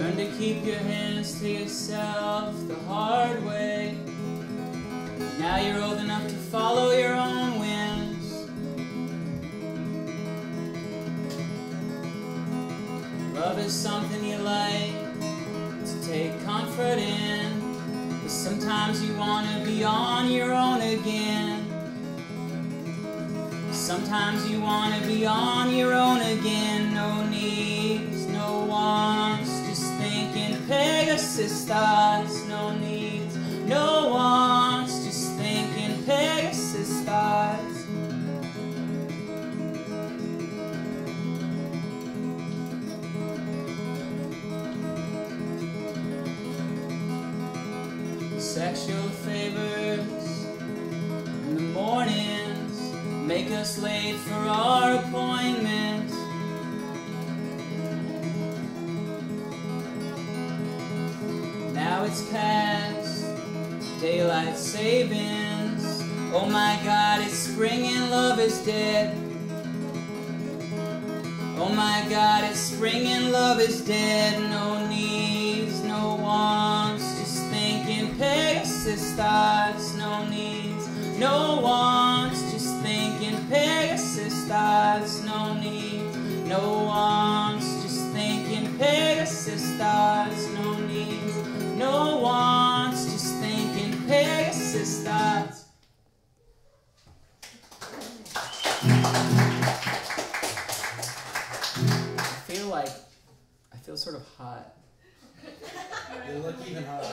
to keep your hands to yourself the hard way. Now you're old enough to follow your own winds. Love is something you like to take comfort in. But sometimes you want to be on your own again. Sometimes you want to be on Pegasus. No needs, no wants, just thinking Pegasus thoughts. Sexual favors in the mornings make us late for our appointments. Now it's past daylight savings. Oh my god, it's spring and love is dead. Oh my god, it's spring and love is dead. No needs, no wants, just thinking Pegasus thoughts. No needs, no wants, I feel sort of hot. You look even hotter.